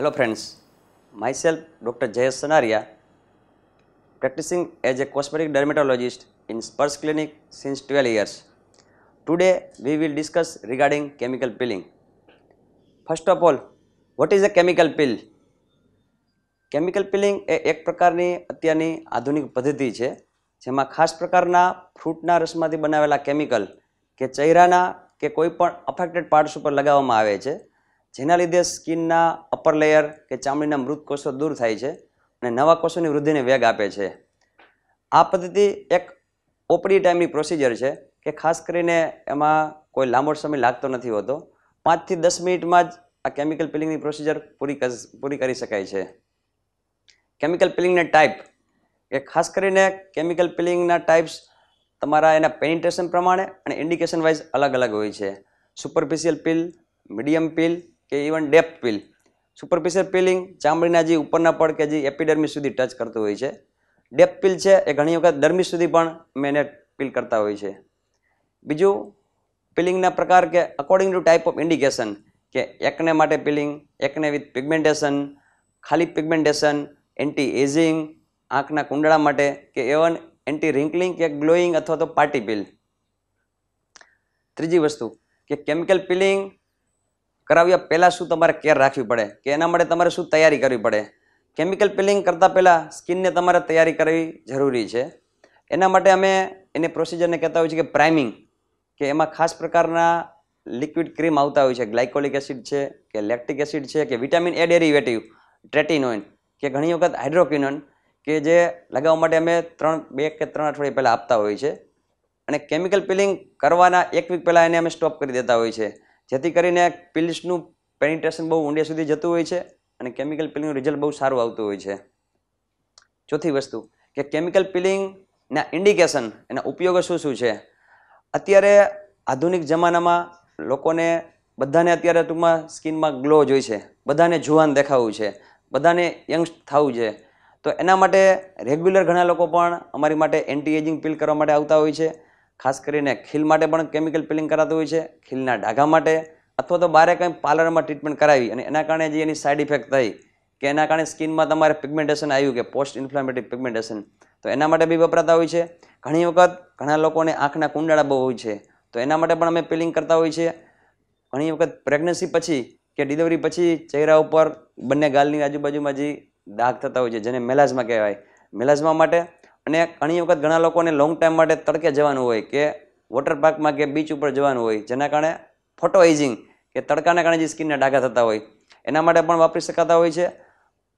Hello friends, myself Dr. Jayesh Sanaria, practicing as a cosmetic dermatologist in Spurs Clinic since 12 years. Today we will discuss regarding chemical peeling. First of all, what is a chemical peel? Chemical peeling એ એક પ્રકારની અત્યારની આધુનિક પદ્ધતિ છે જેમાં ખાસ પ્રકારના ફ્રૂટના રસમાંથી બનાવેલા કેમિકલ કે ચહેરાના કે કોઈ પણ અફેક્ટેડ પાર્ટ્સ ઉપર લગાવવામાં આવે છે જેના લીધે સ્કિનના અપર લેયર કે ચામડીના મૃત કોષો દૂર થાય છે અને નવા કોષોની વૃદ્ધિને વેગ આપે છે. આ પદ્ધતિ એક ઓપડી ટાઈમની પ્રોસિજર છે કે ખાસ કરીને એમાં કોઈ લાંબો સમય લાગતો નથી હોતો. પાંચથી દસ મિનિટમાં જ આ કેમિકલ પિલિંગની પ્રોસિજર પૂરી પૂરી કરી શકાય છે. કેમિકલ પિલિંગના ટાઈપ કે ખાસ કરીને કેમિકલ પિલિંગના ટાઈપ્સ તમારા એના પેનિટ્રેશન પ્રમાણે અને ઇન્ડિકેશન વાઇઝ અલગ અલગ હોય છે. સુપરફિશિયલ પિલ મીડિયમ પિલ કે even deep peel superficial peeling ચામડીના જે ઉપરના પડ કે જે એપિડર્મિસ સુધી ટચ કરતું હોય છે. ડેપ પીલ છે એ ઘણી વખત દરમી સુધી પણ મેને પીલ કરતા હોય છે. બીજું પિલિંગના પ્રકાર કે according to type of indication કે એકને માટે પીલિંગ એકને વિથ પિગમેન્ટેશન ખાલી પિગમેન્ટેશન એન્ટી એઝિંગ આંખના કુંડળા માટે કે એવન એન્ટી રિંકલિંગ કે ગ્લોઈંગ અથવા તો પાર્ટી પીલ ત્રીજી વસ્તુ કે કેમિકલ પિલિંગ કરાવ્યા પહેલાં શું તમારે કેર રાખવી પડે? કે એના માટે તમારે શું તૈયારી કરવી પડે? કેમિકલ પિલિંગ કરતાં પહેલાં સ્કિનને તમારે તૈયારી કરવી જરૂરી છે. એના માટે અમે એને પ્રોસિજરને કહેતા હોઈએ છીએ કે પ્રાઇમિંગ કે એમાં ખાસ પ્રકારના લિક્વિડ ક્રીમ આવતા હોય છે. ગ્લાયકોલિક એસિડ છે, કે લેક્ટિક એસિડ છે, કે વિટામિન એ ડેરિવેટિવ ટ્રેટિનોઇન કે ઘણી વખત હાઇડ્રોક્વિનોન કે જે લગાવવા માટે અમે ત્રણ, બે કે ત્રણ અઠવાડિયા પહેલાં આપતા હોય છે. અને કેમિકલ પિલિંગ કરવાના એક વીક પહેલાં એને અમે સ્ટોપ કરી દેતા હોય છે. જેથી કરીને પિલ્સનું પેનિટ્રેશન બહુ ઊંડે સુધી જતું હોય છે અને કેમિકલ પિલિંગનું રિઝલ્ટ બહુ સારું આવતું હોય છે. ચોથી વસ્તુ કે કેમિકલ પિલિંગના ઇન્ડિકેશન એના ઉપયોગો શું શું છે? અત્યારે આધુનિક જમાનામાં લોકોને બધાને અત્યારે ટૂંકમાં સ્કિનમાં ગ્લો જોઈ છે. બધાને જુવાન દેખાવું છે. બધાને યંગ થવું છે. તો એના માટે રેગ્યુલર ઘણા લોકો પણ અમારી માટે એન્ટી એજિંગ પીલ કરવા માટે આવતા હોય છે. ખાસ કરીને ખીલ માટે પણ કેમિકલ પિલિંગ કરાતું હોય છે, ખીલના ડાઘા માટે અથવા તો બારે કંઈ પાર્લરમાં ટ્રીટમેન્ટ કરાવી અને એના કારણે જે એની સાઇડ ઇફેક્ટ થઈ કે એના કારણે સ્કિનમાં તમારે પિગમેન્ટેશન આવ્યું કે પોસ્ટ ઇન્ફ્લામેટરી પિગમેન્ટેશન તો એના માટે બી વપરાતા હોય છે. ઘણી વખત ઘણા લોકોને આંખના કુંડાળા બહુ હોય છે. તો એના માટે પણ અમે પિલિંગ કરતા હોય છે. ઘણી વખત પ્રેગ્નન્સી પછી કે ડિલિવરી પછી ચહેરા ઉપર બંને ગાલની આજુબાજુમાં જે ડાઘ થતા હોય છે, જેને મેલાઝમા કહેવાય. મેલાઝમા માટે અને ઘણી વખત ઘણા લોકોને લોંગ ટાઈમ માટે તડકે જવાનું હોય કે વોટર પાર્કમાં કે બીચ ઉપર જવાનું હોય, જેના કારણે ફોટો એજિંગ કે તડકાના કારણે જે સ્કિનના ડાઘા થતા હોય, એના માટે પણ વાપરી શકાતા હોય છે.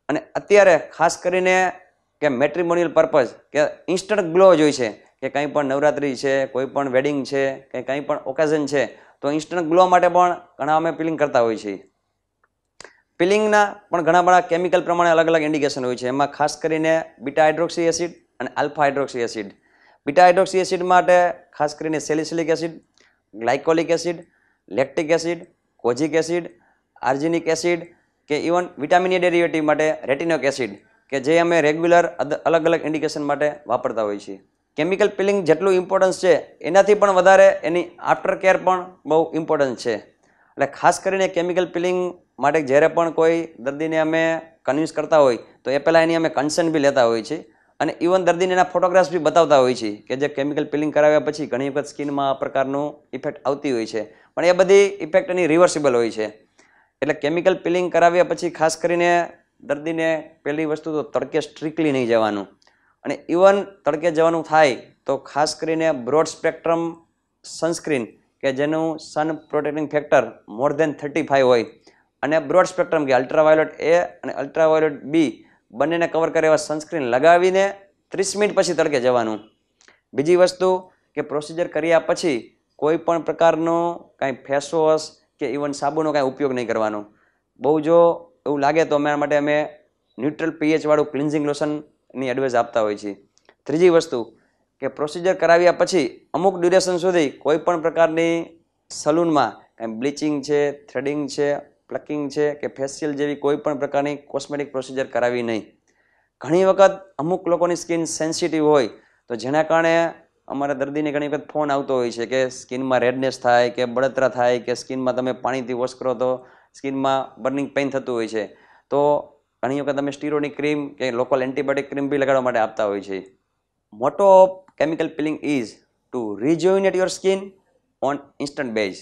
અને અત્યારે ખાસ કરીને કે મેટ્રિમોનિયલ પર્પઝ કે ઇન્સ્ટન્ટ ગ્લો જોઈ છે, કે કંઈ પણ નવરાત્રિ છે, કોઈ પણ વેડિંગ છે, કે કંઈ પણ ઓકેઝન છે, તો ઇન્સ્ટન્ટ ગ્લો માટે પણ ઘણા અમે પિલિંગ કરતા હોઈએ છીએ. પિલિંગના પણ ઘણા બધા કેમિકલ પ્રમાણે અલગ અલગ ઇન્ડિકેશન હોય છે. એમાં ખાસ કરીને બીટા હાઇડ્રોક્સી એસિડ અને alpha hydroxy acid beta hydroxy acid માટે ખાસ કરીને salicylic acid glycolic acid lactic acid kojic acid organic acid કે ઇવન વિટામિન એ ડેરિવેટિવ માટે રેટિનોક એસિડ કે જે અમે રેગ્યુલર અલગ અલગ ઇન્ડિકેશન માટે વાપરતા હોઈએ છીએ. કેમિકલ પિલિંગ જેટલું ઇમ્પોર્ટન્સ છે, એનાથી પણ વધારે એની આફ્ટર કેર પણ બહુ ઇમ્પોર્ટન્સ છે. એટલે ખાસ કરીને કેમિકલ પિલિંગ માટે જ્યારે પણ કોઈ દર્દીને અમે કન્વિન્સ કરતા હોય, તો એ પહેલાં એની અમે કન્સર્ન બી લેતા હોઈએ છીએ. અને ઇવન દર્દીને એના ફોટોગ્રાફ્સ બી બતાવતા હોય છે કે જે કેમિકલ પિલિંગ કરાવ્યા પછી ઘણી વખત સ્કિનમાં આ પ્રકારનું ઇફેક્ટ આવતી હોય છે. પણ એ બધી ઇફેક્ટ એની રિવર્સિબલ હોય છે. એટલે કેમિકલ પિલિંગ કરાવ્યા પછી ખાસ કરીને દર્દીને પહેલી વસ્તુ તો તડકે સ્ટ્રિકલી નહીં જવાનું. અને ઇવન તડકે જવાનું થાય તો ખાસ કરીને બ્રોડ સ્પેક્ટ્રમ સનસ્ક્રીન કે જેનું sun protecting factor more than thirty five હોય. અને બ્રોડ સ્પેક્ટ્રમ કે અલ્ટ્રાવાયોલેટ એ અને અલ્ટ્રાવાયોલેટ બી બંનેને કવર કરે એવા સનસ્ક્રીન લગાવીને ત્રીસ મિનિટ પછી તડકે જવાનું. બીજી વસ્તુ કે પ્રોસિજર કર્યા પછી કોઈ પણ પ્રકારનો કાંઈ ફેસવોશ કે ઇવન સાબુનો કાંઈ ઉપયોગ નહીં કરવાનો. બહુ જો એવું લાગે તો અમારા માટે અમે ન્યુટ્રલ પીએચવાળું ક્લિન્ઝિંગ લોશનની એડવાઇસ આપતા હોઈએ છીએ. ત્રીજી વસ્તુ કે પ્રોસિજર કરાવ્યા પછી અમુક ડ્યુરેશન સુધી કોઈ પણ પ્રકારની સલૂનમાં કાંઈ બ્લીચિંગ છે થ્રેડિંગ છે પ્લકિંગ છે કે ફેશિયલ જેવી કોઈ પણ પ્રકારની કોસ્મેટિક પ્રોસિજર કરાવી નહીં. ઘણી વખત અમુક લોકોની સ્કિન સેન્સિટિવ હોય તો જેના કારણે અમારા દર્દીને ઘણી વખત ફોન આવતો હોય છે કે સ્કિનમાં રેડનેસ થાય કે બળતરા થાય કે સ્કિનમાં તમે પાણીથી વોશ કરો તો સ્કિનમાં બર્નિંગ પેઇન થતું હોય છે. તો ઘણી વખત તમે સ્ટીરોની ક્રીમ કે લોકલ એન્ટીબાયોટિક ક્રીમ બી લગાડવા માટે આપતા હોય છે. મોટો chemical peeling is to rejuvenate your skin on instant base